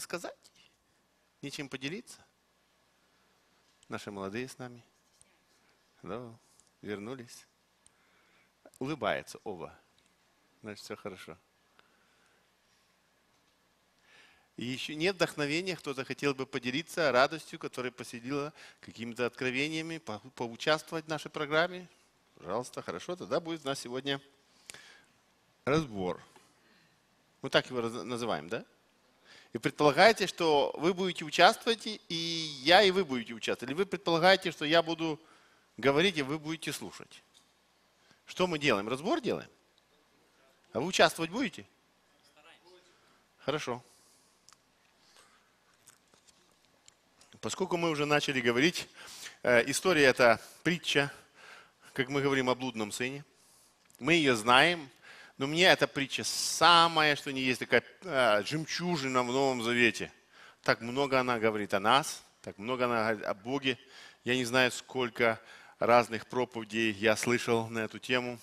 сказать? Нечем поделиться? Наши молодые с нами. Да, вернулись. Улыбаются оба. Значит, все хорошо. И еще нет вдохновения, кто-то хотел бы поделиться радостью, которая посетила какими-то откровениями, по поучаствовать в нашей программе. Пожалуйста, хорошо, тогда будет у нас сегодня разбор. Мы так его называем, да? И предполагаете, что вы будете участвовать, и я, и вы будете участвовать. Или вы предполагаете, что я буду говорить, и вы будете слушать. Что мы делаем? Разбор делаем? А вы участвовать будете? Хорошо. Поскольку мы уже начали говорить, э, история это притча, как мы говорим о блудном сыне. Мы ее знаем, но мне эта притча самая, что не есть, такая э, жемчужина в Новом Завете. Так много она говорит о нас, так много она говорит о Боге. Я не знаю, сколько разных проповедей я слышал на эту тему,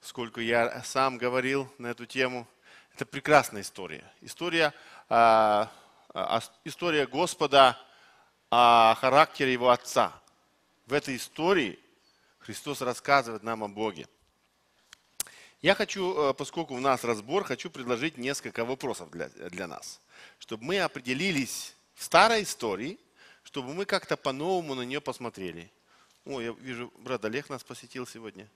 сколько я сам говорил на эту тему. Это прекрасная история. История, э, история Господа о характере его отца. В этой истории Христос рассказывает нам о Боге. Я хочу, э, поскольку у нас разбор, хочу предложить несколько вопросов для, для нас. Чтобы мы определились в старой истории, чтобы мы как-то по-новому на нее посмотрели. О, я вижу, брат Олег нас посетил сегодня.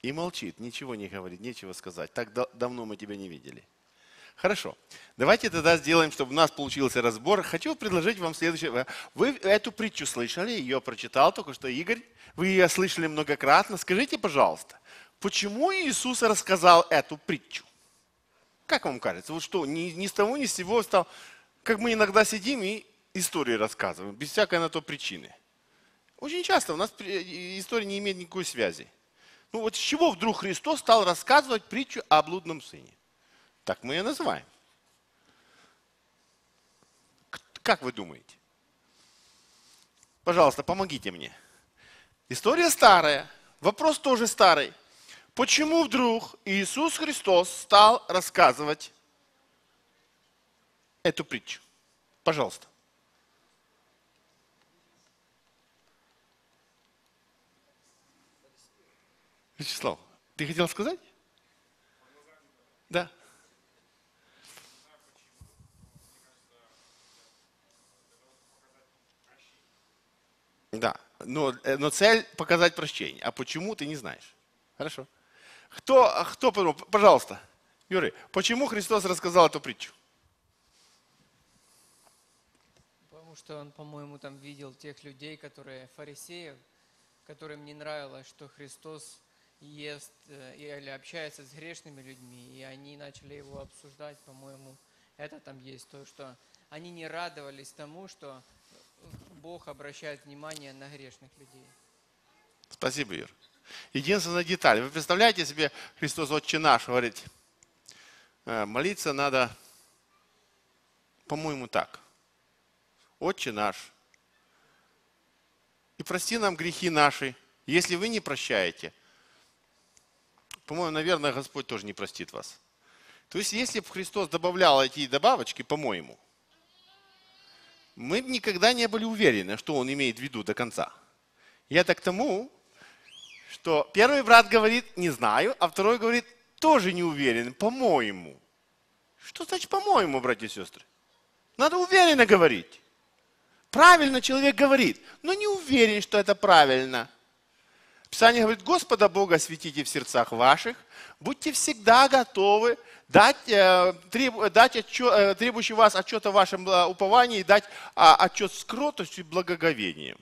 И молчит, ничего не говорит, нечего сказать. Так давно мы тебя не видели. Хорошо. Давайте тогда сделаем, чтобы у нас получился разбор. Хочу предложить вам следующее. Вы эту притчу слышали, ее прочитал только что Игорь. Вы ее слышали многократно. Скажите, пожалуйста, почему Иисус рассказал эту притчу? Как вам кажется? Вот что, ни, ни с того, ни с сего стал... Как мы иногда сидим и истории рассказываем, без всякой на то причины. Очень часто у нас история не имеет никакой связи. Ну вот с чего вдруг Христос стал рассказывать притчу о блудном сыне? Так мы ее называем. Как вы думаете? Пожалуйста, помогите мне. История старая, вопрос тоже старый. Почему вдруг Иисус Христос стал рассказывать эту притчу? Пожалуйста. Вячеслав, ты хотел сказать? Да. Да, но, э, но цель показать прощение. А почему ты не знаешь? Хорошо. Кто, кто, пожалуйста, Юрий, почему Христос рассказал эту притчу? Потому что он, по-моему, там видел тех людей, которые фарисеев, которым не нравилось, что Христос ест э, или общается с грешными людьми, и они начали его обсуждать, по-моему, это там есть то, что они не радовались тому, что Бог обращает внимание на грешных людей. Спасибо, Юр. Единственная деталь. Вы представляете себе, Христос Отче наш говорит, «Э, молиться надо, по-моему, так. Отче наш, и прости нам грехи наши, если вы не прощаете. По-моему, наверное, Господь тоже не простит вас. То есть, если бы Христос добавлял эти добавочки, по-моему, мы никогда не были уверены, что он имеет в виду до конца. Я так тому, что первый брат говорит, не знаю, а второй говорит, тоже не уверен, по-моему. Что значит по-моему, братья и сестры? Надо уверенно говорить. Правильно человек говорит, но не уверен, что это правильно. Писание говорит, Господа Бога светите в сердцах ваших, будьте всегда готовы дать, э, треб, дать отчет, э, требующий вас отчет о вашем э, уповании, дать а, отчет с кротостью и благоговением.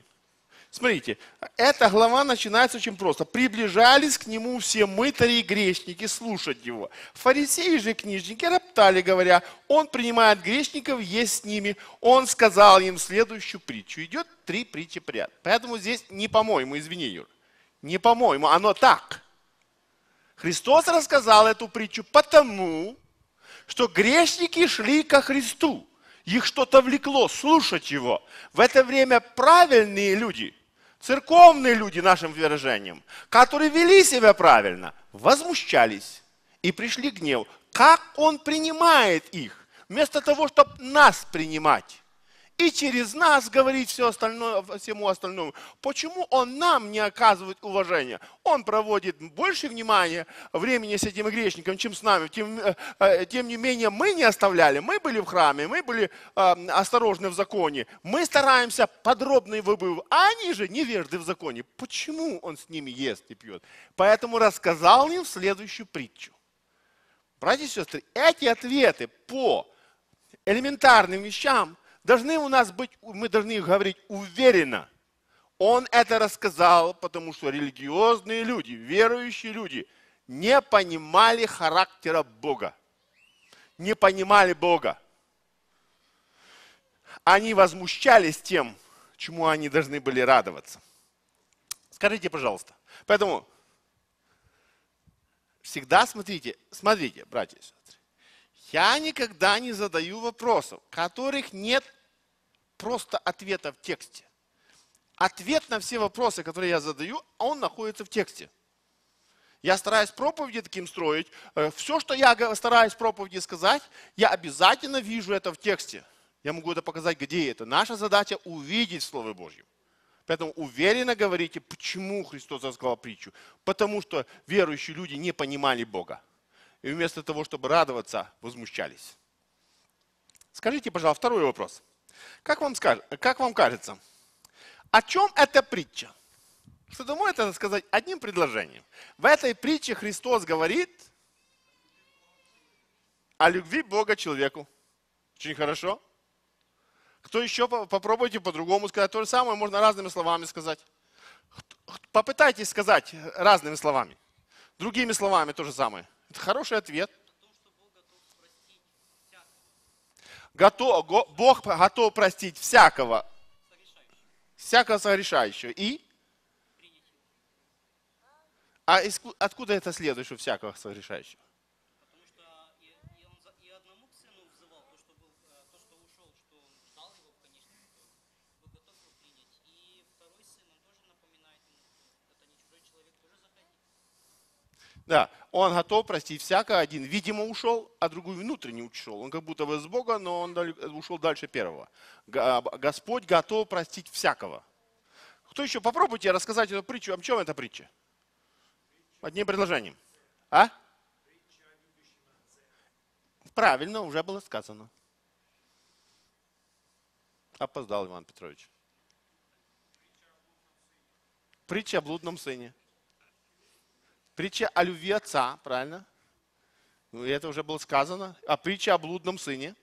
Смотрите, эта глава начинается очень просто. Приближались к нему все мытари и грешники слушать его. Фарисеи же книжники роптали, говоря, он принимает грешников, есть с ними. Он сказал им следующую притчу. Идет три притчи пряд. Поэтому здесь не по-моему, извини, Юр. Не по-моему, оно так. Христос рассказал эту притчу потому, что грешники шли ко Христу. Их что-то влекло слушать Его. В это время правильные люди, церковные люди нашим выражением, которые вели себя правильно, возмущались и пришли к гневу. Как Он принимает их? вместо того, чтобы нас принимать и через нас говорить все остальное, всему остальному. Почему он нам не оказывает уважения? Он проводит больше внимания, времени с этим грешником, чем с нами. Тем, э, э, тем не менее, мы не оставляли. Мы были в храме, мы были э, осторожны в законе. Мы стараемся подробно его выбывать. А они же невежды в законе. Почему он с ними ест и пьет? Поэтому рассказал им следующую притчу. Братья и сестры, эти ответы по элементарным вещам – должны у нас быть, мы должны говорить уверенно. Он это рассказал, потому что религиозные люди, верующие люди не понимали характера Бога. Не понимали Бога. Они возмущались тем, чему они должны были радоваться. Скажите, пожалуйста. Поэтому всегда смотрите, смотрите, братья. Я никогда не задаю вопросов, которых нет просто ответа в тексте. Ответ на все вопросы, которые я задаю, он находится в тексте. Я стараюсь проповеди таким строить. Э, все, что я стараюсь проповеди сказать, я обязательно вижу это в тексте. Я могу это показать, где это. Наша задача увидеть Слово Божье. Поэтому уверенно говорите, почему Христос рассказал притчу. Потому что верующие люди не понимали Бога. И вместо того, чтобы радоваться, возмущались. Скажите, пожалуйста, второй вопрос. Как вам, как вам кажется, о чем эта притча? Что-то может это сказать одним предложением. В этой притче Христос говорит о любви Бога человеку. Очень хорошо. Кто еще? Попробуйте по-другому сказать. То же самое можно разными словами сказать. Попытайтесь сказать разными словами. Другими словами то же самое. Это хороший ответ. готов, Бог готов простить всякого, всякого согрешающего. И? А откуда это следует, что всякого согрешающего? Да, он готов простить всякого. Один, видимо, ушел, а другой внутренне ушел. Он как будто бы с Бога, но он ушел дальше первого. Господь готов простить всякого. Кто еще? Попробуйте рассказать эту притчу. О чем эта притча? Одним предложением. А? Правильно, уже было сказано. Опоздал Иван Петрович. Притча о блудном сыне. Притча о любви отца, правильно? Ну, это уже было сказано. А притча о блудном сыне.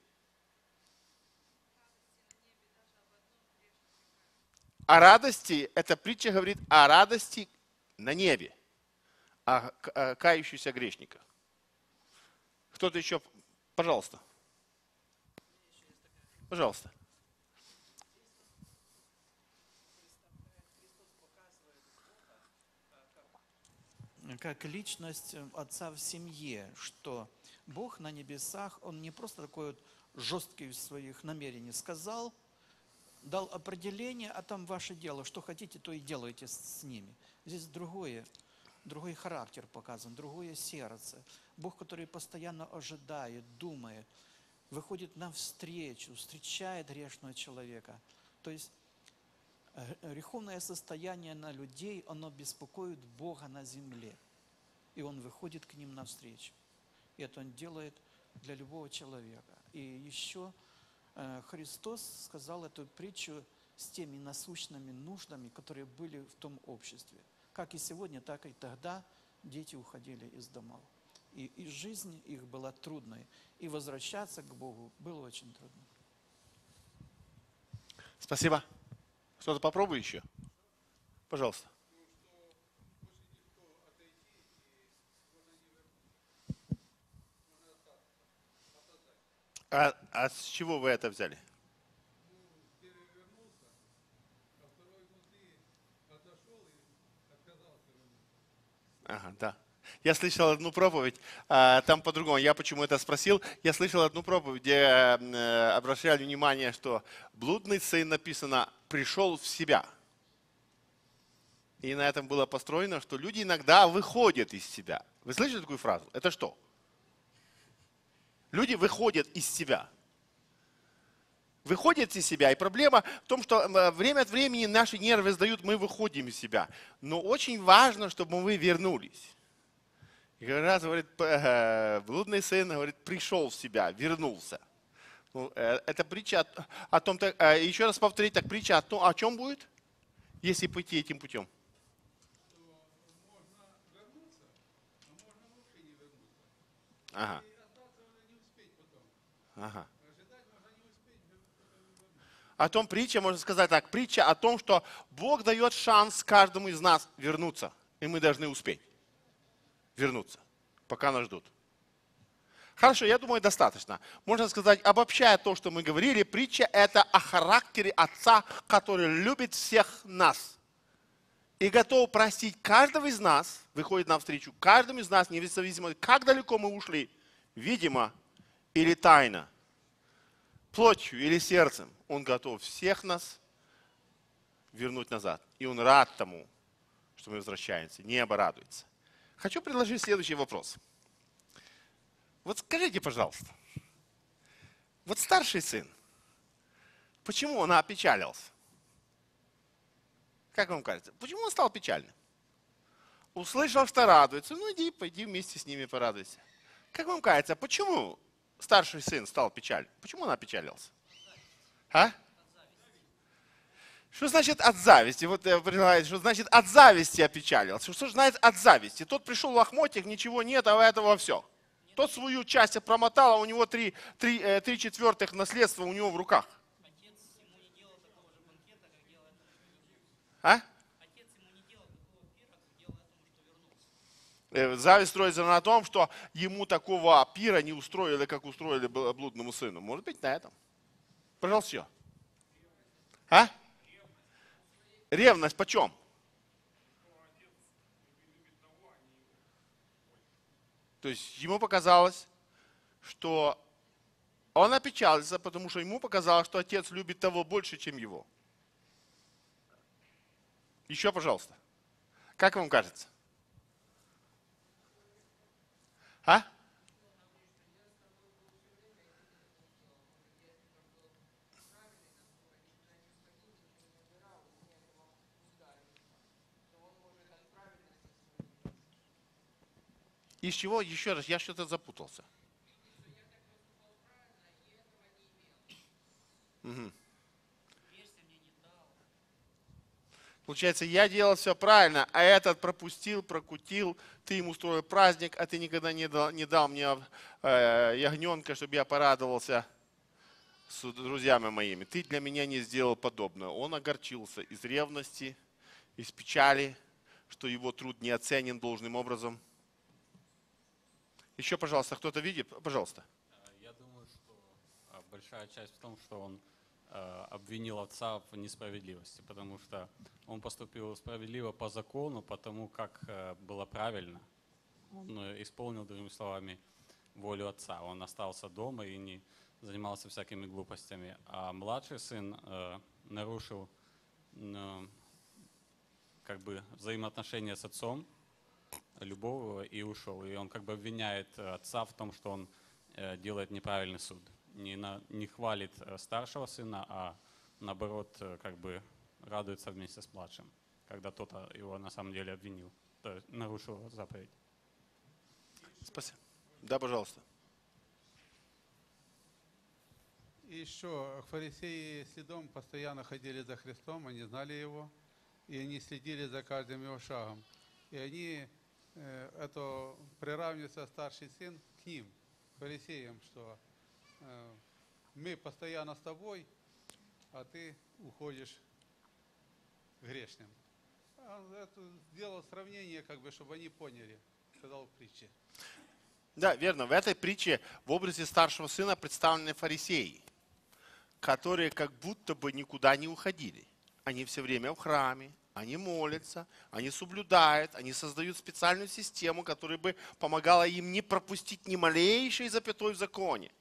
О радости, эта притча говорит о радости на небе, о кающихся грешниках. Кто-то еще? Пожалуйста. Пожалуйста. Как личность э, отца в семье, что Бог на небесах, Он не просто такой вот жесткий в своих намерениях сказал, дал определение, а там ваше дело, что хотите, то и делайте с ними. Здесь другое, другой характер показан, другое сердце. Бог, который постоянно ожидает, думает, выходит навстречу, встречает грешного человека. То есть греховное состояние на людей, оно беспокоит Бога на земле и Он выходит к ним навстречу. И это Он делает для любого человека. И еще э, Христос сказал эту притчу с теми насущными нуждами, которые были в том обществе. Как и сегодня, так и тогда дети уходили из домов. И, и жизнь их была трудной. И возвращаться к Богу было очень трудно. Спасибо. Кто-то попробуй еще? Пожалуйста. А, а с чего вы это взяли? Ага, да. Я слышал одну проповедь, а, там по-другому. Я почему это спросил? Я слышал одну проповедь, где э, обращали внимание, что блудный сын написано пришел в себя. И на этом было построено, что люди иногда выходят из себя. Вы слышали такую фразу? Это что? Люди выходят из себя. выходит из себя. И проблема в том, что время от времени наши нервы сдают, мы выходим из себя. Но очень важно, чтобы мы вернулись. И раз, говорит, э, блудный сын, говорит, пришел в себя, вернулся. Ну, э, это притча о, о том, так, э, еще раз повторить, так притча о том, о чем будет, если пойти этим путем. Ага. Ага. О том притча, можно сказать так, притча о том, что Бог дает шанс каждому из нас вернуться, и мы должны успеть вернуться, пока нас ждут. Хорошо, я думаю, достаточно. Можно сказать, обобщая то, что мы говорили, притча это о характере отца, который любит всех нас и готов простить каждого из нас, выходит навстречу, каждому из нас, независимо, как далеко мы ушли, видимо или тайно, плотью или сердцем, он готов всех нас вернуть назад. И он рад тому, что мы возвращаемся. Небо радуется. Хочу предложить следующий вопрос. Вот скажите, пожалуйста, вот старший сын, почему он опечалился? Как вам кажется? Почему он стал печальным? Услышал, что радуется. Ну иди, пойди вместе с ними порадуйся. Как вам кажется, почему старший сын стал печальным? Почему он опечалился? А? Что значит от зависти? Вот я предлагаю, что значит от зависти опечалился. Что значит от зависти? Тот пришел в лохмотьях, ничего нет, а у этого все. Тот свою часть промотал, а у него три, три, э, три четвертых наследства у него в руках. А? Э, Зависть строится на том, что ему такого пира не устроили, как устроили бл- блудному сыну. Может быть, на этом. Пожалуйста, все. А? Ревность почем? То есть ему показалось, что он опечалился, потому что ему показалось, что отец любит того больше, чем его. Еще, пожалуйста. Как вам кажется? А? Из чего? Еще раз, я что-то запутался. Дал. Получается, я делал все правильно, а этот пропустил, прокутил, ты ему устроил праздник, а ты никогда не дал, не дал мне э, ягненка, чтобы я порадовался с друзьями моими. Ты для меня не сделал подобное. Он огорчился из ревности, из печали, что его труд не оценен должным образом. Еще, пожалуйста, кто-то видит? Пожалуйста. Я думаю, что а, большая часть в том, что он э, обвинил отца в несправедливости, потому что он поступил справедливо по закону, потому как э, было правильно. Он э, исполнил, другими словами, волю отца. Он остался дома и не занимался всякими глупостями. А младший сын э, нарушил как бы взаимоотношения с отцом, любовь его и ушел. И он как бы обвиняет э, отца в том, что он э, делает неправильный суд. Не, на- не хвалит э, старшего сына, а наоборот как бы радуется вместе с младшим, когда тот его на самом деле обвинил, то есть нарушил заповедь. Спасибо. Да, пожалуйста. И еще фарисеи следом постоянно ходили за Христом, они знали Его, и они следили за каждым Его шагом. И они, это приравнивается старший сын к ним, фарисеям, что э, мы постоянно с тобой, а ты уходишь грешным. А это сделал сравнение, как бы, чтобы они поняли, сказал в притче. Да, верно. В этой притче в образе старшего сына представлены фарисеи, которые как будто бы никуда не уходили. Они все время в храме, они молятся, они соблюдают, они создают специальную систему, которая бы помогала им не пропустить ни малейшей запятой в законе.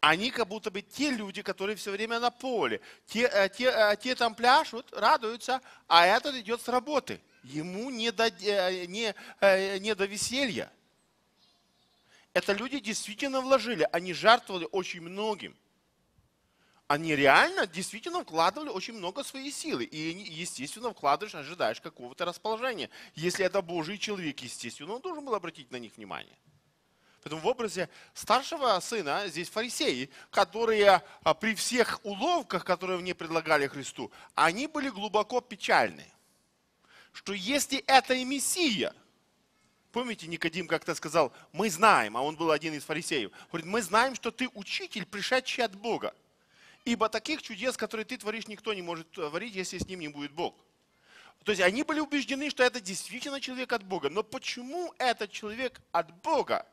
Они как будто бы те люди, которые все время на поле. Те, э, те, э, те там пляшут, радуются, а этот идет с работы. Ему не до, э, не, не до веселья. Это люди действительно вложили, они жертвовали очень многим. Они реально, действительно вкладывали очень много своей силы. И, естественно, вкладываешь, ожидаешь какого-то расположения. Если это Божий человек, естественно, он должен был обратить на них внимание. Поэтому в образе старшего сына здесь фарисеи, которые а, при всех уловках, которые мне предлагали Христу, они были глубоко печальны. Что если это и Мессия, помните, Никодим как-то сказал, мы знаем, а он был один из фарисеев, говорит, мы знаем, что ты учитель, пришедший от Бога. Ибо таких чудес, которые ты творишь, никто не может творить, если с ним не будет Бог. То есть они были убеждены, что это действительно человек от Бога. Но почему этот человек от Бога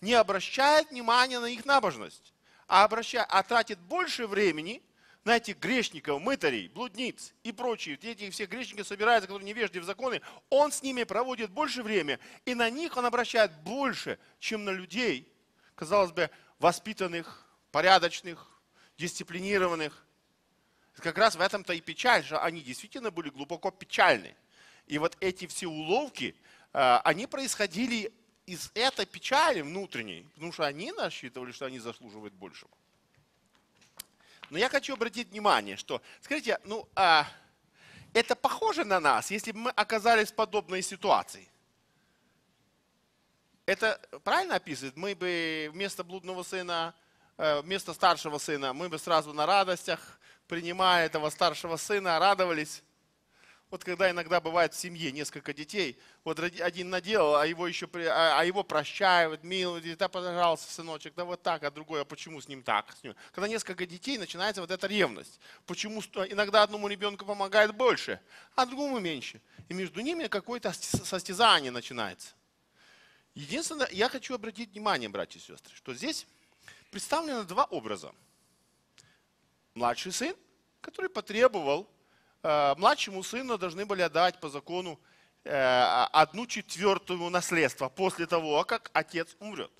не обращает внимания на их набожность, а, обращает, а тратит больше времени на этих грешников, мытарей, блудниц и прочие, эти все грешники собираются, которые невежды в законы, он с ними проводит больше времени, и на них он обращает больше, чем на людей, казалось бы, воспитанных, порядочных, дисциплинированных. Как раз в этом-то и печаль, что они действительно были глубоко печальны. И вот эти все уловки, а, они происходили из этой печали внутренней, потому что они насчитывали, что они заслуживают большего. Но я хочу обратить внимание, что, скажите, ну, а, это похоже на нас, если бы мы оказались в подобной ситуации. Это правильно описывает? Мы бы вместо блудного сына, э, вместо старшего сына, мы бы сразу на радостях, принимая этого старшего сына, радовались. Вот когда иногда бывает в семье несколько детей, вот один наделал, а его еще а, а его прощают, милуют, да, пожалуйста, сыночек, да вот так, а другой, а почему с ним так? С ним? Когда несколько детей, начинается вот эта ревность. Почему иногда одному ребенку помогает больше, а другому меньше. И между ними какое-то состязание начинается. Единственное, я хочу обратить внимание, братья и сестры, что здесь представлено два образа. Младший сын, который потребовал Э, младшему сыну должны были отдать по закону э, одну четвертую наследства после того, как отец умрет.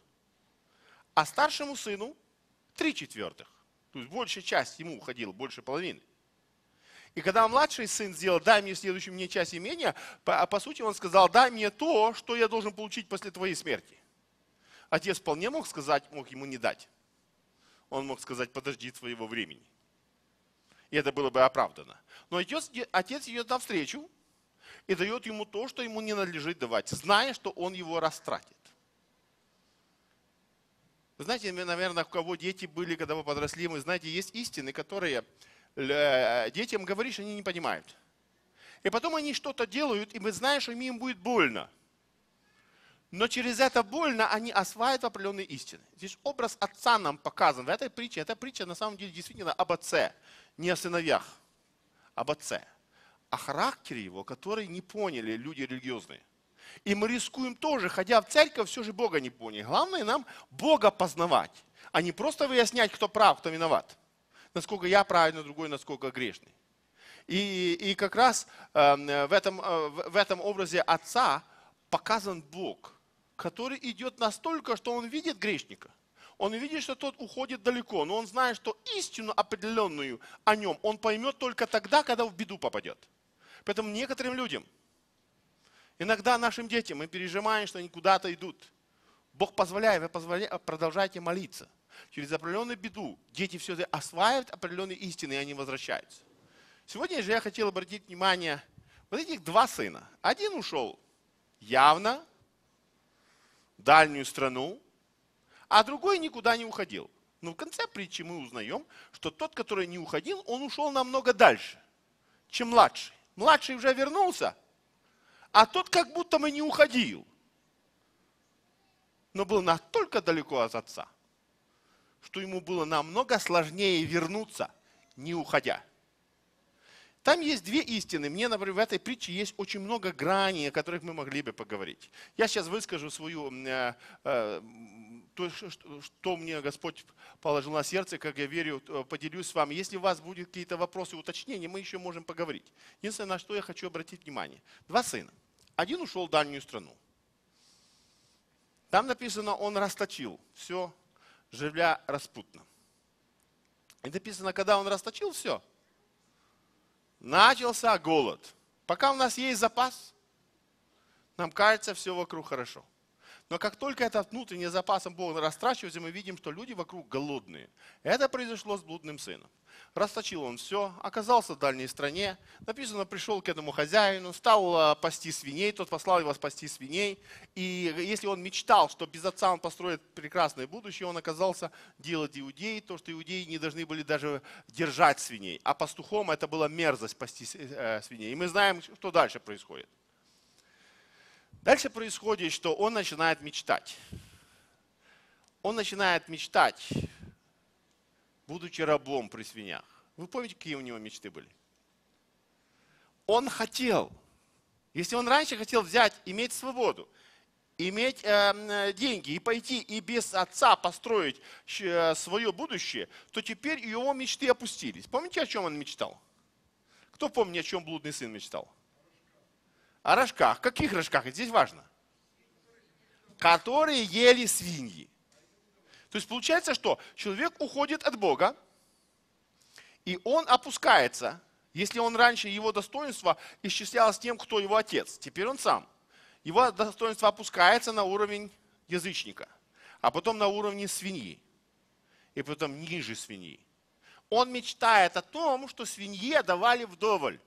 А старшему сыну три четвертых. То есть большая часть ему уходила, больше половины. И когда младший сын сделал, дай мне следующую мне часть имения, по, по сути он сказал, дай мне то, что я должен получить после твоей смерти. Отец вполне мог сказать, мог ему не дать. Он мог сказать, подожди своего времени и это было бы оправдано. Но отец, отец идет навстречу и дает ему то, что ему не надлежит давать, зная, что он его растратит. Знаете, наверное, у кого дети были, когда вы подросли, мы знаете, есть истины, которые э, детям говоришь, они не понимают. И потом они что-то делают, и мы знаем, что им будет больно. Но через это больно они осваивают определенные истины. Здесь образ отца нам показан в этой притче. Эта притча на самом деле действительно об отце не о сыновьях, об отце, о характере его, который не поняли люди религиозные. И мы рискуем тоже, ходя в церковь, все же Бога не поняли. Главное нам Бога познавать, а не просто выяснять, кто прав, кто виноват. Насколько я правильный, другой насколько грешный. И, и как раз э, в, этом, э, в этом образе Отца показан Бог, который идет настолько, что Он видит грешника – он видит, что тот уходит далеко, но он знает, что истину определенную о нем он поймет только тогда, когда в беду попадет. Поэтому некоторым людям, иногда нашим детям, мы пережимаем, что они куда-то идут. Бог позволяет, вы позволяете, продолжайте молиться. Через определенную беду дети все это осваивают определенные истины, и они возвращаются. Сегодня же я хотел обратить внимание, вот этих два сына. Один ушел явно дальнюю страну, а другой никуда не уходил. Но в конце притчи мы узнаем, что тот, который не уходил, он ушел намного дальше, чем младший. Младший уже вернулся, а тот как будто бы не уходил. Но был настолько далеко от отца, что ему было намного сложнее вернуться, не уходя. Там есть две истины. Мне, например, в этой притче есть очень много граней, о которых мы могли бы поговорить. Я сейчас выскажу свою э, э, то, что мне Господь положил на сердце, как я верю, э, поделюсь с вами. Если у вас будут какие-то вопросы, уточнения, мы еще можем поговорить. Единственное, на что я хочу обратить внимание. Два сына. Один ушел в дальнюю страну. Там написано, он расточил все, живя распутно. И написано, когда он расточил все, начался голод. Пока у нас есть запас, нам кажется, все вокруг хорошо. Но как только этот внутренний запасом Бога растрачивается, мы видим, что люди вокруг голодные. Это произошло с блудным сыном. Расточил он все, оказался в дальней стране. Написано, пришел к этому хозяину, стал а, пасти свиней, тот послал его спасти свиней. И если он мечтал, что без отца он построит прекрасное будущее, он оказался делать иудеи, то, что иудеи не должны были даже держать свиней. А пастухом это была мерзость пасти э, свиней. И мы знаем, что дальше происходит. Дальше происходит, что он начинает мечтать. Он начинает мечтать, будучи рабом при свиньях. Вы помните, какие у него мечты были? Он хотел, если он раньше хотел взять, иметь свободу, иметь э, деньги и пойти и без отца построить э, свое будущее, то теперь его мечты опустились. Помните, о чем он мечтал? Кто помнит, о чем блудный сын мечтал? О рожках. Каких рожках? Здесь важно. Которые ели свиньи. То есть получается, что человек уходит от Бога, и он опускается. Если он раньше его достоинство исчислялось тем, кто его отец, теперь он сам. Его достоинство опускается на уровень язычника, а потом на уровне свиньи, и потом ниже свиньи. Он мечтает о том, что свинье давали вдоволь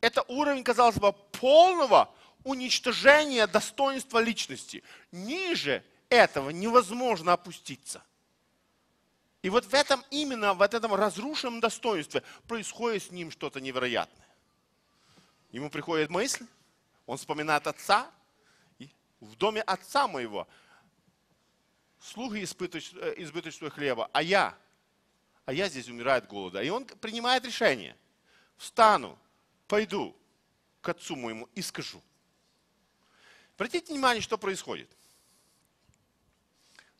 это уровень, казалось бы, полного уничтожения достоинства личности. Ниже этого невозможно опуститься. И вот в этом именно, в этом разрушенном достоинстве происходит с ним что-то невероятное. Ему приходит мысль, он вспоминает отца, и в доме отца моего слуги э, избыточного хлеба, а я, а я здесь умираю от голода. И он принимает решение. Встану, пойду к отцу моему и скажу. Обратите внимание, что происходит.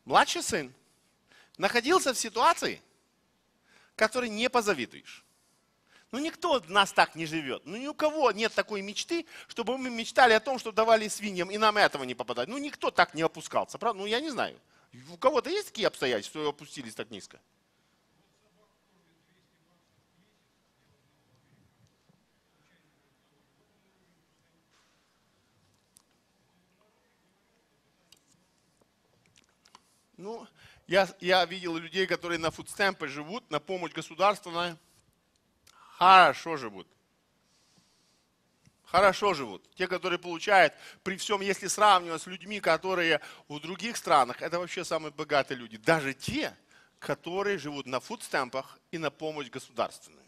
Младший сын находился в ситуации, которой не позавидуешь. Ну, никто из нас так не живет. Ну, ни у кого нет такой мечты, чтобы мы мечтали о том, что давали свиньям, и нам этого не попадать. Ну, никто так не опускался, правда? Ну, я не знаю. У кого-то есть такие обстоятельства, что опустились так низко? Ну, я, я видел людей, которые на фудстемпы живут, на помощь государственной. Хорошо живут. Хорошо живут. Те, которые получают, при всем, если сравнивать с людьми, которые в других странах, это вообще самые богатые люди. Даже те, которые живут на фудстемпах и на помощь государственную.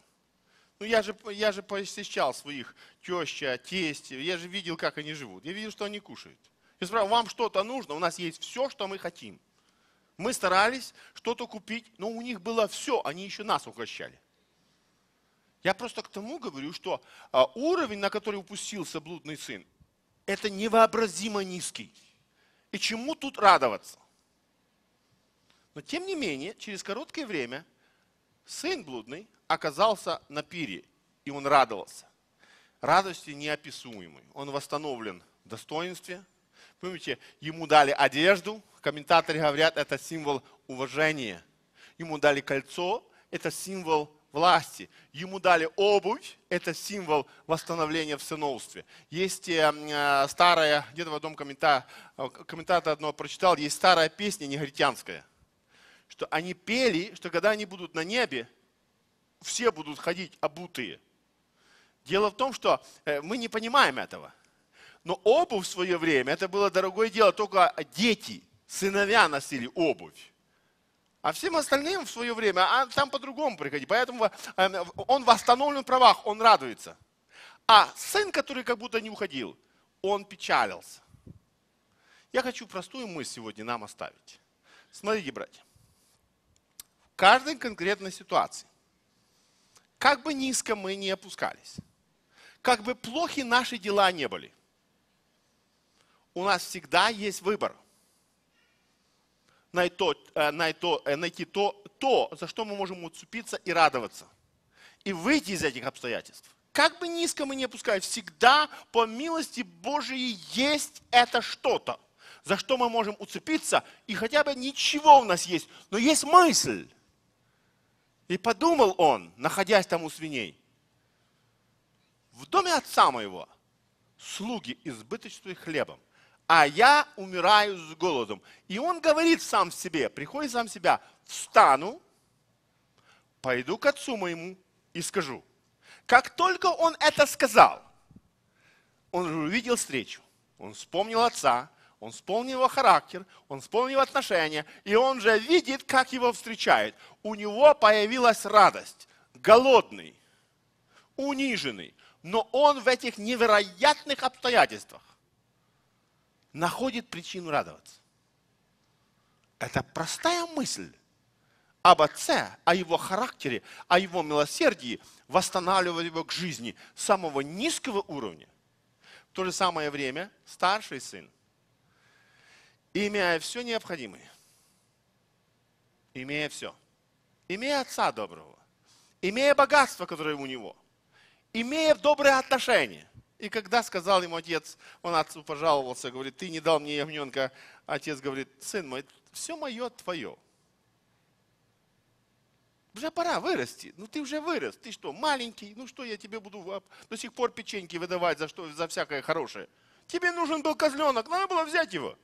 Ну, я же, я же посещал своих теща, тесть, я же видел, как они живут. Я видел, что они кушают. Я спрашиваю, вам что-то нужно? У нас есть все, что мы хотим. Мы старались что-то купить, но у них было все, они еще нас угощали. Я просто к тому говорю, что а, уровень, на который упустился блудный сын, это невообразимо низкий. И чему тут радоваться? Но тем не менее, через короткое время сын блудный оказался на пире, и он радовался. Радости неописуемой. Он восстановлен в достоинстве. Помните, ему дали одежду, комментаторы говорят, это символ уважения. Ему дали кольцо, это символ власти. Ему дали обувь, это символ восстановления в сыновстве. Есть э, э старая, где-то в одном комментаторе, комментатор одно прочитал, есть старая песня негритянская, что они пели, что когда они будут на небе, все будут ходить обутые. Дело в том, что э, мы не понимаем этого. Но обувь в свое время, это было дорогое дело, только дети – сыновья носили обувь. А всем остальным в свое время, а там по-другому приходи. Поэтому э, он в правах, он радуется. А сын, который как будто не уходил, он печалился. Я хочу простую мысль сегодня нам оставить. Смотрите, братья. В каждой конкретной ситуации, как бы низко мы не опускались, как бы плохи наши дела не были, у нас всегда есть выбор – найти то, э, найти, то, то, за что мы можем уцепиться и радоваться. И выйти из этих обстоятельств. Как бы низко мы не опускались, всегда по милости Божией есть это что-то, за что мы можем уцепиться, и хотя бы ничего у нас есть, но есть мысль. И подумал он, находясь там у свиней, в доме отца моего слуги избыточствуют хлебом, а я умираю с голодом. И он говорит сам себе, приходит сам себя, встану, пойду к отцу моему и скажу. Как только он это сказал, он увидел встречу. Он вспомнил отца, он вспомнил его характер, он вспомнил отношения, и он же видит, как его встречают. У него появилась радость. Голодный, униженный, но он в этих невероятных обстоятельствах находит причину радоваться. Это простая мысль об отце, о его характере, о его милосердии, восстанавливает его к жизни самого низкого уровня. В то же самое время старший сын, имея все необходимое, имея все, имея отца доброго, имея богатство, которое у него, имея добрые отношения. И когда сказал ему отец, он отцу пожаловался, говорит, ты не дал мне ягненка. Отец говорит, сын мой, все мое твое. Уже пора вырасти. Ну ты уже вырос. Ты что, маленький? Ну что я тебе буду до сих пор печеньки выдавать за что, за всякое хорошее? Тебе нужен был козленок, надо было взять его.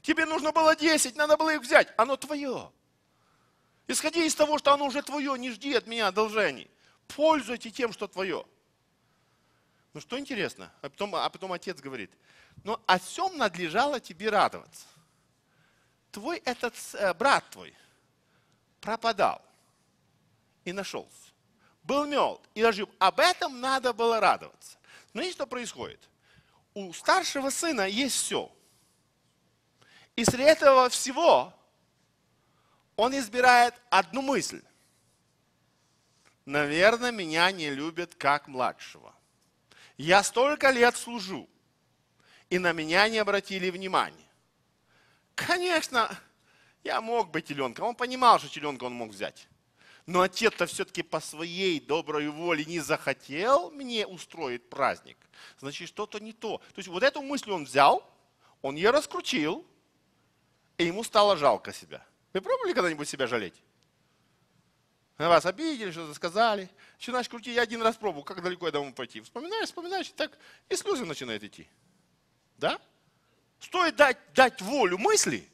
Тебе нужно было 10, надо было их взять. Оно твое. Исходи из того, что оно уже твое, не жди от меня одолжений. Пользуйте тем, что твое. Ну что интересно? А потом, а потом отец говорит, но о всем надлежало тебе радоваться. Твой этот э, брат твой пропадал и нашелся. Был мел и ожил. Об этом надо было радоваться. Но видите, что происходит? У старшего сына есть все. И среди этого всего он избирает одну мысль. Наверное, меня не любят как младшего. Я столько лет служу, и на меня не обратили внимания. Конечно, я мог быть теленком. Он понимал, что теленка он мог взять. Но отец-то все-таки по своей доброй воле не захотел мне устроить праздник. Значит, что-то не то. То есть вот эту мысль он взял, он ее раскрутил, и ему стало жалко себя. Вы пробовали когда-нибудь себя жалеть? На вас обидели, что-то сказали. Начинаешь крутить, я один раз пробовал, как далеко я домой пойти. Вспоминаешь, вспоминаешь, и так и слезы начинают идти. Да? Стоит дать, дать волю мысли,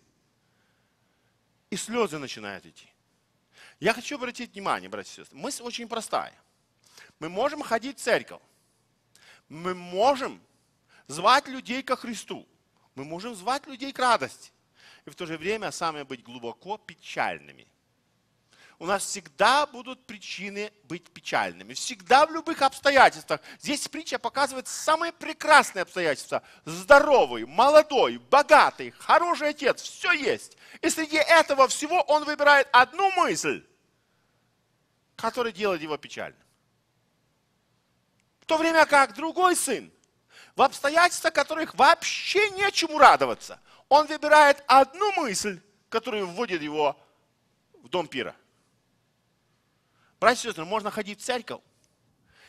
и слезы начинают идти. Я хочу обратить внимание, братья и сестры, мысль очень простая. Мы можем ходить в церковь. Мы можем звать людей ко Христу. Мы можем звать людей к радости. И в то же время самое быть глубоко печальными – у нас всегда будут причины быть печальными. Всегда в любых обстоятельствах. Здесь притча показывает самые прекрасные обстоятельства. Здоровый, молодой, богатый, хороший отец. Все есть. И среди этого всего он выбирает одну мысль, которая делает его печальным. В то время как другой сын, в обстоятельствах, которых вообще нечему радоваться, он выбирает одну мысль, которая вводит его в дом пира – Братья и сестры, можно ходить в церковь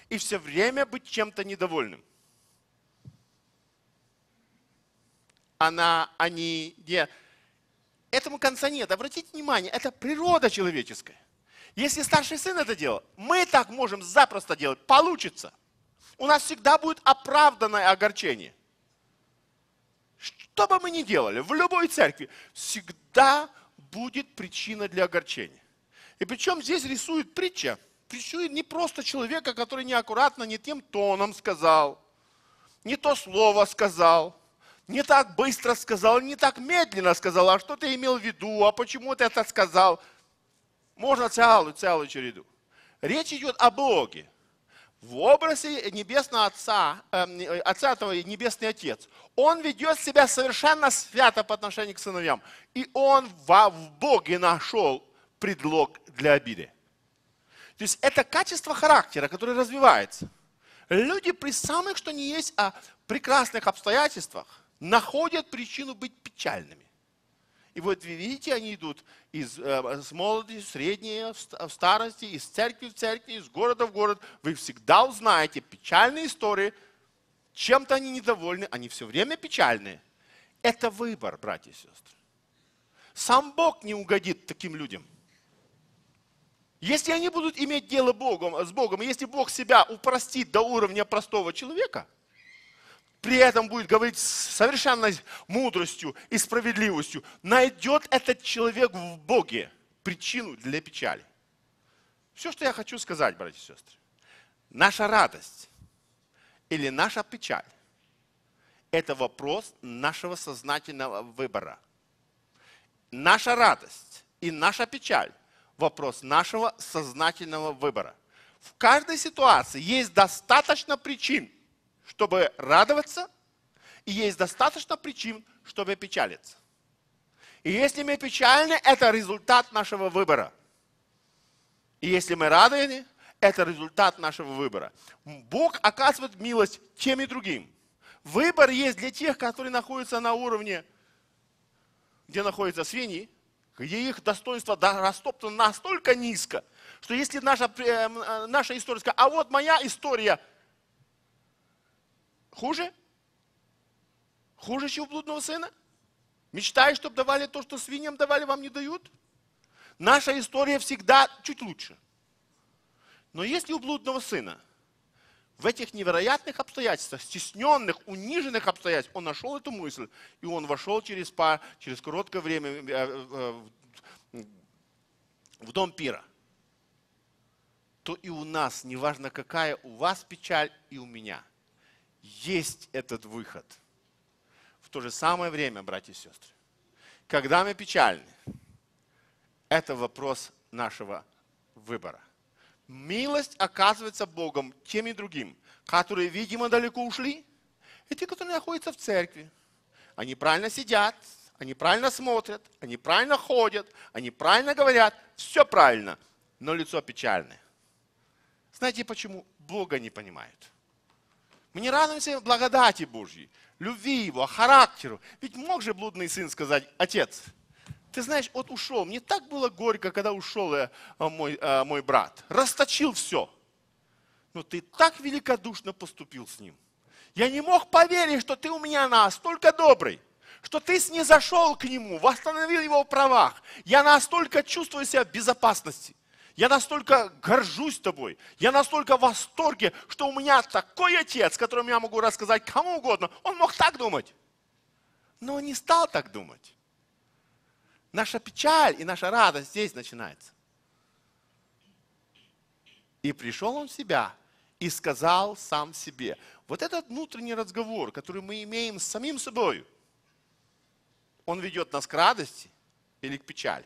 и все время быть чем-то недовольным. Она, они, где... Этому конца нет. Обратите внимание, это природа человеческая. Если старший сын это делал, мы так можем запросто делать. Получится. У нас всегда будет оправданное огорчение. Что бы мы ни делали, в любой церкви всегда будет причина для огорчения. И причем здесь рисует притча. Рисует не просто человека, который неаккуратно, не тем тоном сказал, не то слово сказал, не так быстро сказал, не так медленно сказал, а что ты имел в виду, а почему ты это сказал. Можно целую, целую череду. Речь идет о Боге. В образе Небесного Отца, э, Отца этого Небесный Отец. Он ведет себя совершенно свято по отношению к сыновьям. И он в Боге нашел предлог для обиды. То есть это качество характера, которое развивается. Люди при самых, что не есть, а прекрасных обстоятельствах находят причину быть печальными. И вот вы видите, они идут из э, с молодости, средней, в старости, из церкви в церкви, из города в город. Вы всегда узнаете печальные истории. Чем-то они недовольны, они все время печальные. Это выбор, братья и сестры. Сам Бог не угодит таким людям – если они будут иметь дело Богом, с Богом, если Бог себя упростит до уровня простого человека, при этом будет говорить с совершенной мудростью и справедливостью, найдет этот человек в Боге причину для печали. Все, что я хочу сказать, братья и сестры. Наша радость или наша печаль – это вопрос нашего сознательного выбора. Наша радость и наша печаль – вопрос нашего сознательного выбора. В каждой ситуации есть достаточно причин, чтобы радоваться, и есть достаточно причин, чтобы печалиться. И если мы печальны, это результат нашего выбора. И если мы радуемся, это результат нашего выбора. Бог оказывает милость тем и другим. Выбор есть для тех, которые находятся на уровне, где находятся свиньи, где их достоинство растоптано настолько низко, что если наша, э, наша история скажет, а вот моя история хуже, хуже, чем у блудного сына, мечтаешь, чтобы давали то, что свиньям давали, вам не дают? Наша история всегда чуть лучше – но если у блудного сына в этих невероятных обстоятельствах, стесненных, униженных обстоятельствах, он нашел эту мысль, и он вошел через, пар, через короткое время э, э, в дом пира, то и у нас, неважно какая у вас печаль и у меня, есть этот выход. В то же самое время, братья и сестры, когда мы печальны, это вопрос нашего выбора. Милость оказывается Богом тем и другим, которые, видимо, далеко ушли, и те, которые находятся в церкви. Они правильно сидят, они правильно смотрят, они правильно ходят, они правильно говорят, все правильно, но лицо печальное. Знаете почему? Бога не понимают. Мы не радуемся благодати Божьей, любви Его, характеру. Ведь мог же блудный сын сказать, отец, ты знаешь, вот ушел. Мне так было горько, когда ушел э, мой, э, мой брат. Расточил все. Но ты так великодушно поступил с ним. Я не мог поверить, что ты у меня настолько добрый, что ты снизошел к нему, восстановил его в правах. Я настолько чувствую себя в безопасности. Я настолько горжусь тобой. Я настолько в восторге, что у меня такой отец, которому я могу рассказать кому угодно. Он мог так думать. Но он не стал так думать. Наша печаль и наша радость здесь начинается. И пришел он в себя и сказал сам себе. Вот этот внутренний разговор, который мы имеем с самим собой, он ведет нас к радости или к печали.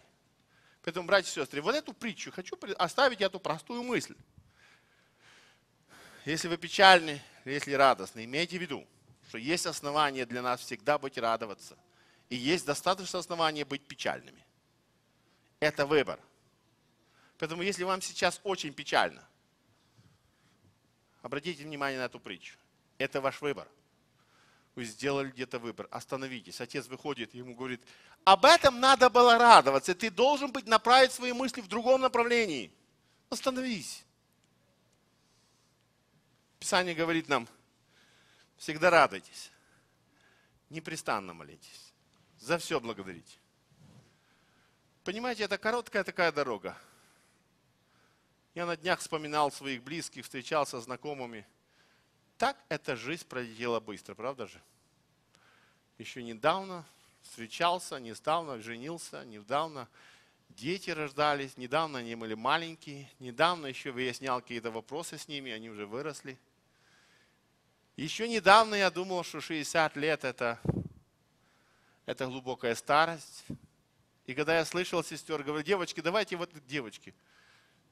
Поэтому, братья и сестры, вот эту притчу хочу оставить эту простую мысль. Если вы печальны, если радостны, имейте в виду, что есть основания для нас всегда быть радоваться – и есть достаточно основания быть печальными. Это выбор. Поэтому если вам сейчас очень печально, обратите внимание на эту притчу. Это ваш выбор. Вы сделали где-то выбор. Остановитесь. Отец выходит, ему говорит, об этом надо было радоваться. Ты должен быть направить свои мысли в другом направлении. Остановись. Писание говорит нам, всегда радуйтесь. Непрестанно молитесь за все благодарить. Понимаете, это короткая такая дорога. Я на днях вспоминал своих близких, встречался с знакомыми. Так эта жизнь пролетела быстро, правда же? Еще недавно встречался, недавно женился, недавно дети рождались, недавно они были маленькие, недавно еще выяснял какие-то вопросы с ними, они уже выросли. Еще недавно я думал, что 60 лет это это глубокая старость. И когда я слышал сестер, говорю, девочки, давайте вот девочки,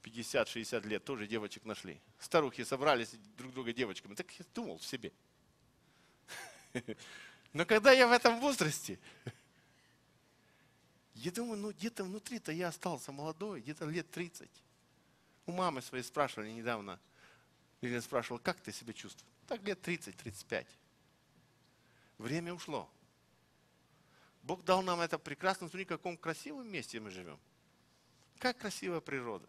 50-60 лет, тоже девочек нашли. Старухи собрались друг друга девочками. Так я думал в себе. Но когда я в этом возрасте, я думаю, ну где-то внутри-то я остался молодой, где-то лет 30. У мамы своей спрашивали недавно, или я спрашивал, как ты себя чувствуешь? Так лет 30-35. Время ушло. Бог дал нам это прекрасно. Смотри, в каком красивом месте мы живем. Как красивая природа.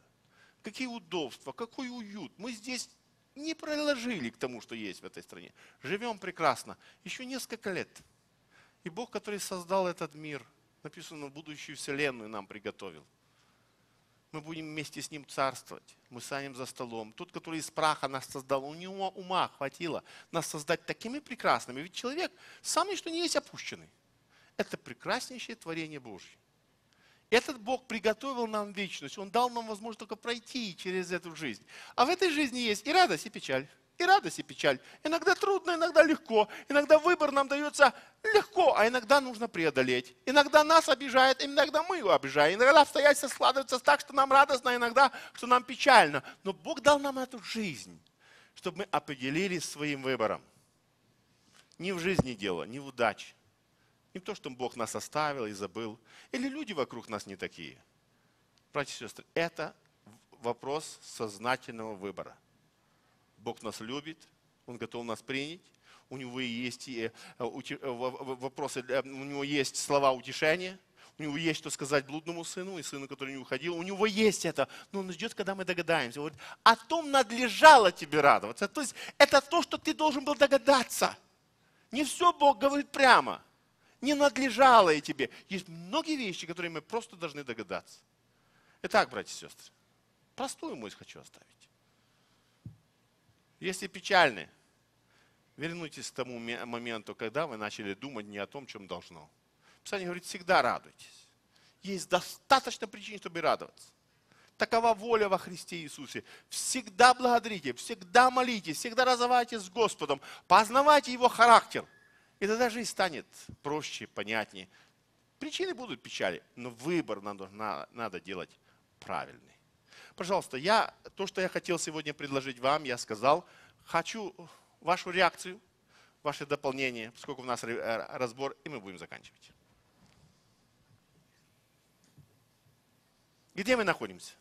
Какие удобства, какой уют. Мы здесь не приложили к тому, что есть в этой стране. Живем прекрасно. Еще несколько лет. И Бог, который создал этот мир, написано, будущую вселенную нам приготовил. Мы будем вместе с Ним царствовать. Мы станем за столом. Тот, который из праха нас создал, у него ума хватило нас создать такими прекрасными. Ведь человек самый что не есть опущенный. Это прекраснейшее творение Божье. Этот Бог приготовил нам вечность. Он дал нам возможность только пройти через эту жизнь. А в этой жизни есть и радость, и печаль. И радость, и печаль. Иногда трудно, иногда легко. Иногда выбор нам дается легко, а иногда нужно преодолеть. Иногда нас обижает, иногда мы его обижаем. Иногда обстоятельства складываются так, что нам радостно, иногда, что нам печально. Но Бог дал нам эту жизнь, чтобы мы определились своим выбором. Не в жизни дело, не в удаче. Не то, что Бог нас оставил и забыл. Или люди вокруг нас не такие. Братья и сестры, это вопрос сознательного выбора. Бог нас любит, Он готов нас принять. У него есть э, э, в- вопросы, у него есть слова утешения. У него есть что сказать блудному сыну и сыну, который не уходил. У него есть это. Но он ждет, когда мы догадаемся. Он говорит, о том надлежало тебе радоваться. То есть это то, что ты должен был догадаться. Не все Бог говорит прямо. Не надлежало и тебе. Есть многие вещи, которые мы просто должны догадаться. Итак, братья и сестры, простую мысль хочу оставить. Если печальны, вернитесь к тому ме- моменту, когда вы начали думать не о том, чем должно. Писание говорит, всегда радуйтесь. Есть достаточно причин, чтобы радоваться. Такова воля во Христе Иисусе. Всегда благодарите, всегда молитесь, всегда разговаривайте с Господом, познавайте Его характер. И тогда жизнь станет проще, понятнее. Причины будут печали, но выбор надо, на- надо делать правильный. Пожалуйста, я, то, что я хотел сегодня предложить вам, я сказал. Хочу вашу реакцию, ваше дополнение, поскольку у нас э, разбор, и мы будем заканчивать. Где мы находимся?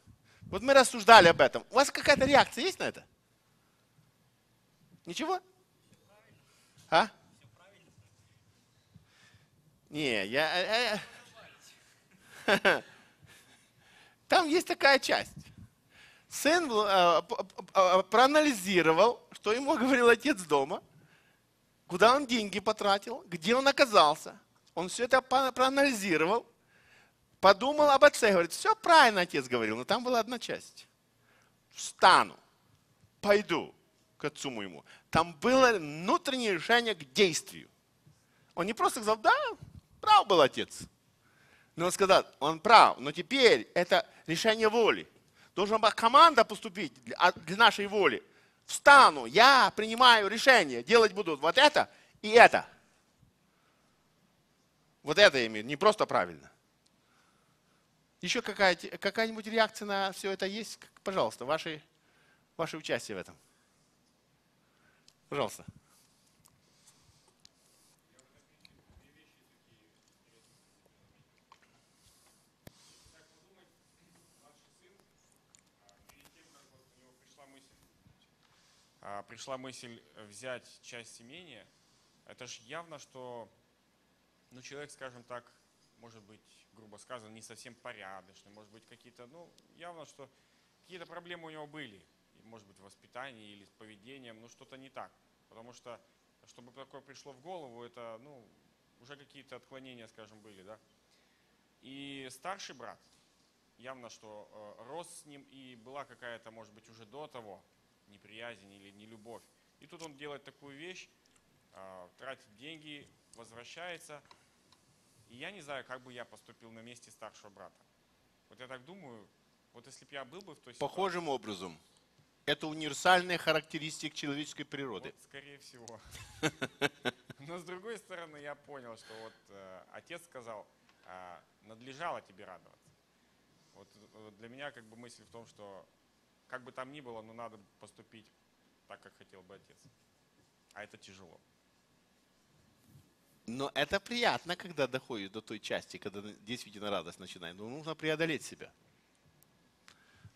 Вот мы рассуждали об этом. У вас какая-то реакция есть на это? Ничего? А? Не, я... э, э, Там есть такая часть. Сын э, проанализировал, что ему говорил отец дома, куда он деньги потратил, где он оказался. Он все это проанализировал, подумал об отце, говорит, все правильно отец говорил, но там была одна часть. Встану, пойду к отцу моему. Там было внутреннее решение к действию. Он не просто сказал, да, прав был отец. Но он сказал, он прав, но теперь это решение воли. Должна была команда поступить для, а- нашей воли. Встану, я принимаю решение, делать буду вот это и это. Вот это я имею, не просто правильно. Еще какая, какая-нибудь реакция на все это есть? Пожалуйста, ваше, ваше участие в этом. Пожалуйста. Пришла мысль взять часть имения. Это же явно, что ну, человек, скажем так, может быть, грубо сказано, не совсем порядочный, может быть, какие-то, ну, явно, что какие-то проблемы у него были. Может быть, в воспитании или с поведением, ну, что-то не так. Потому что, чтобы такое пришло в голову, это, ну, уже какие-то отклонения, скажем, были, да. И старший брат, явно, что э, рос с ним, и была какая-то, может быть, уже до того неприязнь или нелюбовь. И тут он делает такую вещь, э, тратит деньги, возвращается. И я не знаю, как бы я поступил на месте старшего брата. Вот я так думаю, вот если бы я был бы в той ситуации, Похожим образом. Это универсальная характеристика человеческой природы. вот, скорее всего. Но с другой стороны, я понял, что вот э, отец сказал, э, надлежало тебе радоваться. Вот, э, для меня как бы мысль в том, что как бы там ни было, но надо поступить так, как хотел бы отец. А это тяжело. Но это приятно, когда доходит до той части, когда действительно радость начинает. Но нужно преодолеть себя.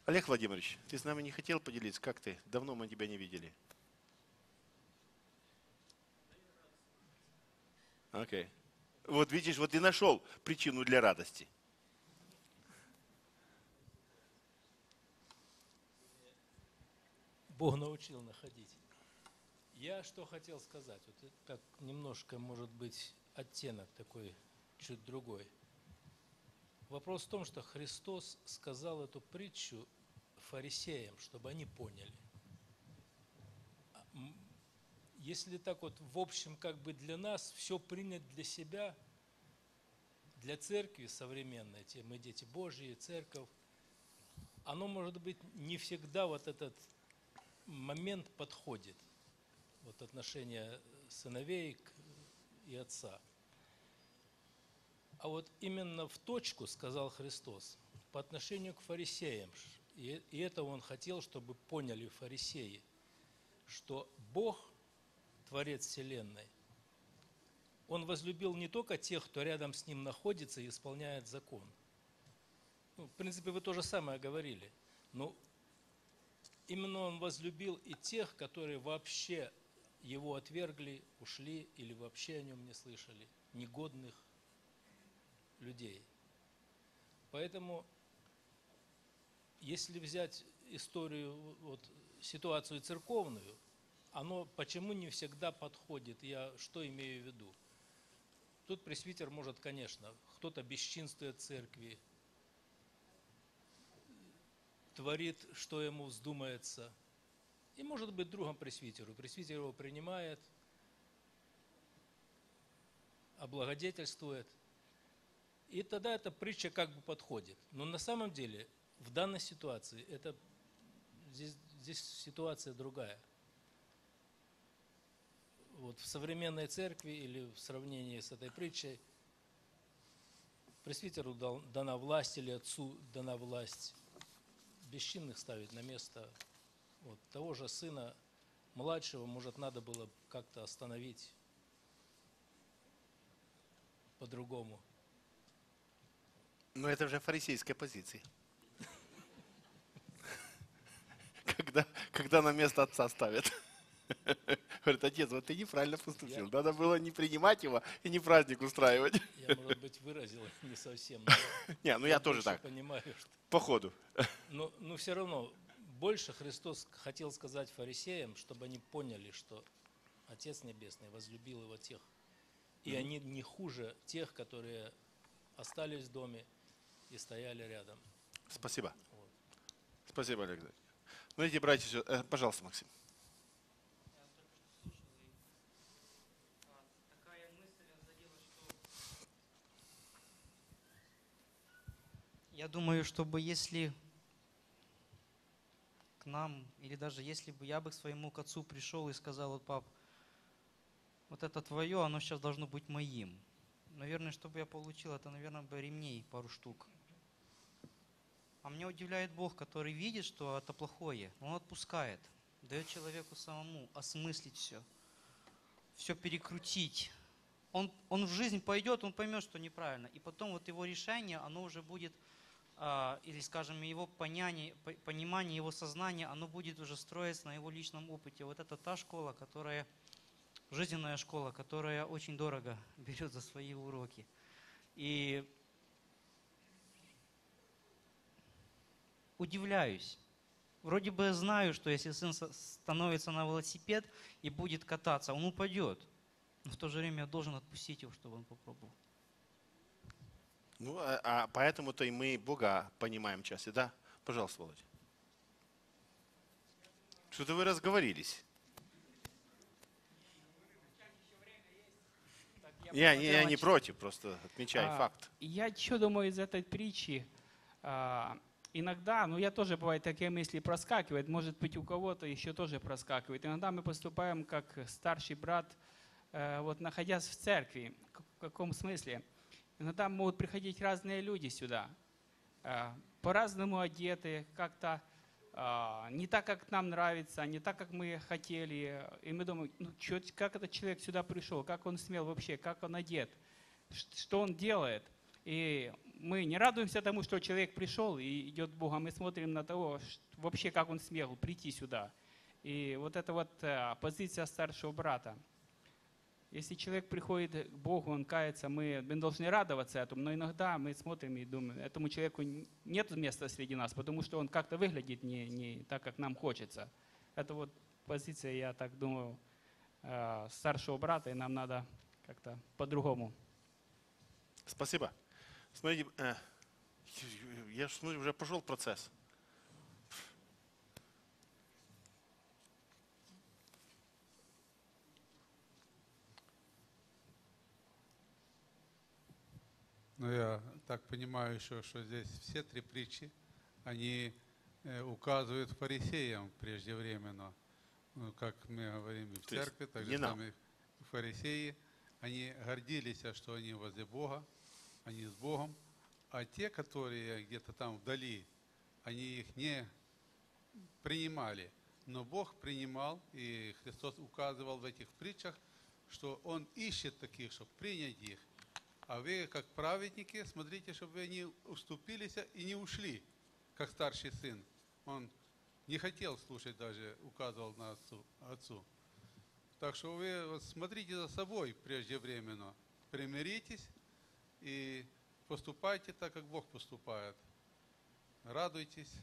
Олег Владимирович, ты с нами не хотел поделиться? Как ты? Давно мы тебя не видели. Окей. Вот видишь, вот ты нашел причину для радости. Бог научил находить. Я что хотел сказать, вот так немножко, может быть, оттенок такой, чуть другой. Вопрос в том, что Христос сказал эту притчу фарисеям, чтобы они поняли. А, Если так вот, в общем, как бы для нас все принять для себя, для церкви современной, те мы дети Божьи, церковь, оно, может быть, не всегда вот этот момент подходит, вот отношение сыновей к- и отца. А вот именно в точку, сказал Христос, по отношению к фарисеям, и и это Он хотел, чтобы поняли фарисеи, что Бог, Творец Вселенной, Он возлюбил не только тех, кто рядом с Ним находится и исполняет закон. Ну, в принципе, вы то же самое говорили. Но именно Он возлюбил и тех, которые вообще Его отвергли, ушли или вообще о Нем не слышали, негодных людей. Поэтому, если взять историю, вот, ситуацию церковную, оно почему не всегда подходит, я что имею в виду? Тут пресвитер может, конечно, кто-то бесчинствует церкви, творит, что ему вздумается, и может быть другом пресвитеру. Пресвитер его принимает, облагодетельствует, и тогда эта притча как бы подходит. Но на самом деле в данной ситуации это здесь, здесь ситуация другая. Вот в современной церкви или в сравнении с этой притчей пресвитеру дана власть или отцу дана власть бесчинных ставить на место вот, того же сына младшего, может, надо было как-то остановить по-другому. Но это уже фарисейская позиция. Когда, когда на место отца ставят. Говорит, отец, вот ты неправильно поступил. Я- Надо было не принимать его и не праздник устраивать. Я, может быть, выразил не совсем. Не, ну я тоже так, понимаю, что по ходу. Но, но все равно больше Христос хотел сказать фарисеям, чтобы они поняли, что Отец Небесный возлюбил его тех. И они не хуже тех, которые остались в доме и стояли рядом. Спасибо. Вот. Спасибо, Александр. Ну, эти братья, э, пожалуйста, Максим. Я только что слушал, и а, такая мысль задела, что... Я думаю, чтобы если к нам, или даже если бы я бы к своему к отцу пришел и сказал, вот пап, вот это твое, оно сейчас должно быть моим. Наверное, чтобы я получил, это, наверное, бы ремней пару штук. А меня удивляет Бог, который видит, что это плохое. Он отпускает, дает человеку самому осмыслить все, все перекрутить. Он, он в жизнь пойдет, он поймет, что неправильно. И потом вот его решение, оно уже будет, или, скажем, его поняние, по- понимание, его сознание, оно будет уже строиться на его личном опыте. Вот это та школа, которая, жизненная школа, которая очень дорого берет за свои уроки. И удивляюсь. Вроде бы знаю, что если сын становится на велосипед и будет кататься, он упадет. Но в то же время я должен отпустить его, чтобы он попробовал. Ну, а, а поэтому-то и мы Бога понимаем часто, да? Пожалуйста, Володя. Что-то вы разговорились. Я, не- я не против, просто отмечаю А, факт. Я что думаю из этой притчи? А, Иногда, ну я тоже бывает такие мысли проскакивает, может быть у кого-то еще тоже проскакивает. Иногда мы поступаем как старший брат, э, вот находясь в церкви. В каком смысле? Иногда могут приходить разные люди сюда, э, по-разному одеты, как-то а, не так, как нам нравится, не так, как мы хотели. И мы думаем, ну, чё, как этот человек сюда пришел, как он смел вообще, как он одет, что он делает. И мы не радуемся тому, что человек пришел и идет к Богу, а мы смотрим на того, вообще как он смел прийти сюда. И вот это вот э, позиция старшего брата. Если человек приходит к Богу, он кается, мы, мы должны радоваться этому, но иногда мы смотрим и думаем, этому человеку нет места среди нас, потому что он как-то выглядит не, не так, как нам хочется. Это вот позиция, я так думаю, э, старшего брата, и нам надо как-то по-другому. Спасибо. Смотрите, э, Я смотрю, уже пошел процесс. Но я так понимаю еще, что здесь все три притчи, они э, указывают фарисеям преждевременно. Ну, как мы говорим и в То церкви, так же самые фарисеи, они гордились, что они возле Бога, они с Богом, а те, которые где-то там вдали, они их не принимали. Но Бог принимал, и Христос указывал в этих притчах, что Он ищет таких, чтобы принять их. А вы, как праведники, смотрите, чтобы вы не уступились и не ушли, как старший сын. Он не хотел слушать даже, указывал на отцу. отцу. Так что вы смотрите за собой преждевременно, примиритесь и поступайте так, как Бог поступает. Радуйтесь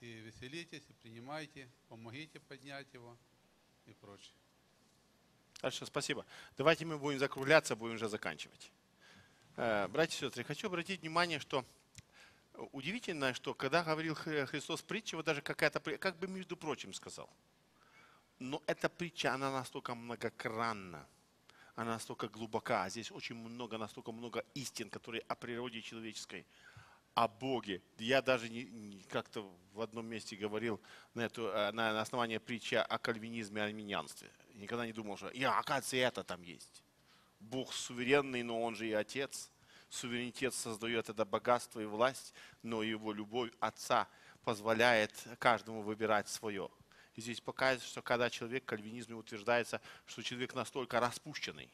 и веселитесь, и принимайте, помогите поднять его и прочее. Хорошо, спасибо. Давайте мы будем закругляться, будем уже заканчивать. Э, Братья и сестры, хочу обратить внимание, что удивительно, что когда говорил Хри- Христос притчи, вот даже какая-то, как бы между прочим сказал. Но эта притча, она настолько многокранна, она настолько глубока. а Здесь очень много, настолько много истин, которые о природе человеческой, о Боге. Я даже не- не- как-то в одном месте говорил на, эту, э, на, на основании притчи о кальвинизме и армянстве. Никогда не думал, что, я, оказывается, это там есть. Бог суверенный, но Он же и Отец. Суверенитет создает это богатство и власть, но Его любовь Отца позволяет каждому выбирать свое. И здесь показывается, что когда человек, в кальвинизме утверждается, что человек настолько распущенный,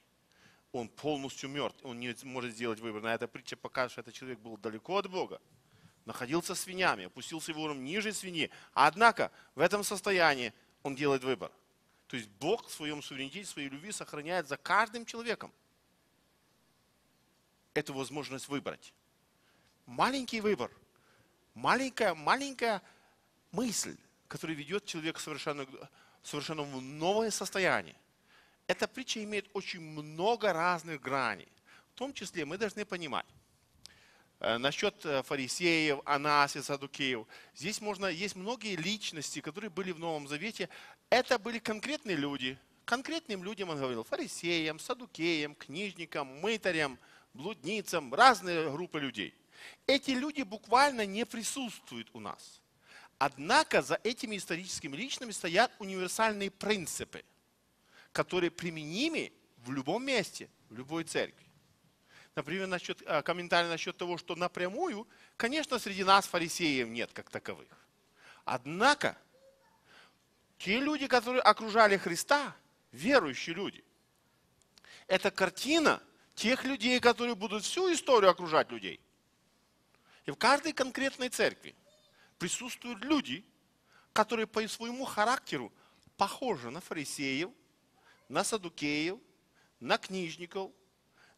он полностью мертв, он не может сделать выбор. На эта притча показывает, что этот человек был далеко от Бога, находился свиньями, опустился в уровень ниже свиньи. Однако в этом состоянии он делает выбор. То есть Бог в своем суверенитете, в своей любви сохраняет за каждым человеком эту возможность выбрать. Маленький выбор, маленькая, маленькая мысль, которая ведет человека совершенно, совершенно в новое состояние. Эта притча имеет очень много разных граней. В том числе мы должны понимать, э, насчет э, фарисеев, Анас и Садукеев. Здесь можно, есть многие личности, которые были в Новом Завете. Это были конкретные люди. Конкретным людям он говорил, фарисеям, садукеям, книжникам, мытарям, блудницам, разные группы людей. Эти люди буквально не присутствуют у нас. Однако за этими историческими личностями стоят универсальные принципы, которые применимы в любом месте, в любой церкви. Например, насчет, э, комментарий насчет того, что напрямую, конечно, среди нас фарисеев нет как таковых. Однако, те люди, которые окружали Христа, верующие люди, это картина тех людей, которые будут всю историю окружать людей. И в каждой конкретной церкви присутствуют люди, которые по своему характеру похожи на фарисеев, на садукеев, на книжников,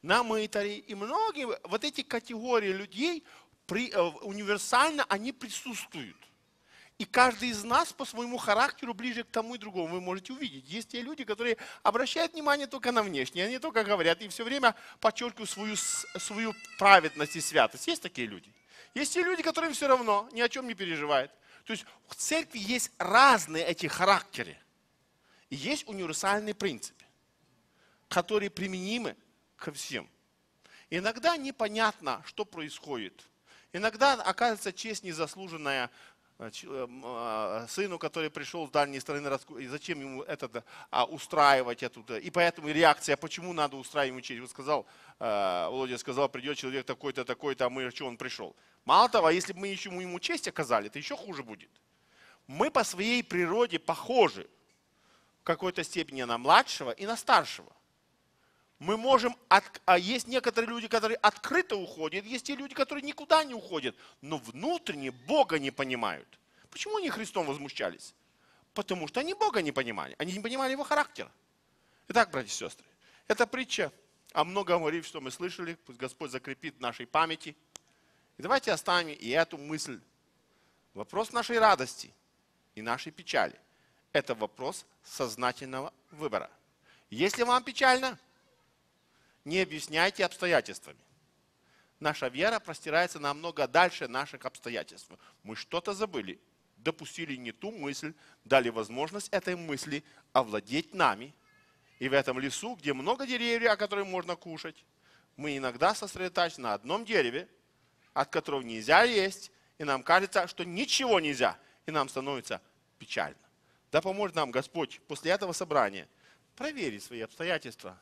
на мытарей. И многие вот эти категории людей при- э, универсально они присутствуют. И каждый из нас по своему характеру ближе к тому и другому. Вы можете увидеть. Есть те люди, которые обращают внимание только на внешнее, они только говорят и все время подчеркивают свою, свою праведность и святость. Есть такие люди. Есть те люди, которым все равно, ни о чем не переживают. То есть в церкви есть разные эти характеры. И есть универсальные принципы, которые применимы ко всем. Иногда непонятно, что происходит. Иногда оказывается честь незаслуженная сыну, который пришел с дальней раску- и зачем ему это а, устраивать эту, и поэтому реакция, почему надо устраивать честь. Вот сказал, э, Володя сказал, придет человек такой-то, такой-то, а мы, что он пришел. Мало того, если бы мы еще ему честь оказали, то еще хуже будет. Мы по своей природе похожи в какой-то степени на младшего и на старшего. Мы можем, от- а есть некоторые люди, которые открыто уходят, есть те люди, которые никуда не уходят, но внутренне Бога не понимают. Почему они Христом возмущались? Потому что они Бога не понимали, они не понимали Его характера. Итак, братья и сестры, эта притча о многом говорит, что мы слышали, пусть Господь закрепит в нашей памяти. И давайте оставим и эту мысль. Вопрос нашей радости и нашей печали – это вопрос сознательного выбора. Если вам печально, не объясняйте обстоятельствами. наша вера простирается намного дальше наших обстоятельств. Мы что-то забыли, допустили не ту мысль, дали возможность этой мысли овладеть нами. И в этом лесу, где много деревьев, о которых можно кушать, мы иногда сосредотачиваемся на одном дереве, от которого нельзя есть, и нам кажется, что ничего нельзя, и нам становится печально. Да поможет нам Господь после этого собрания проверить свои обстоятельства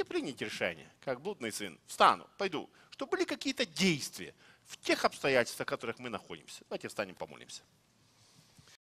и принять решение, как блудный сын. Встану, пойду, чтобы были какие-то действия в тех обстоятельствах, в которых мы находимся. Давайте встанем, помолимся.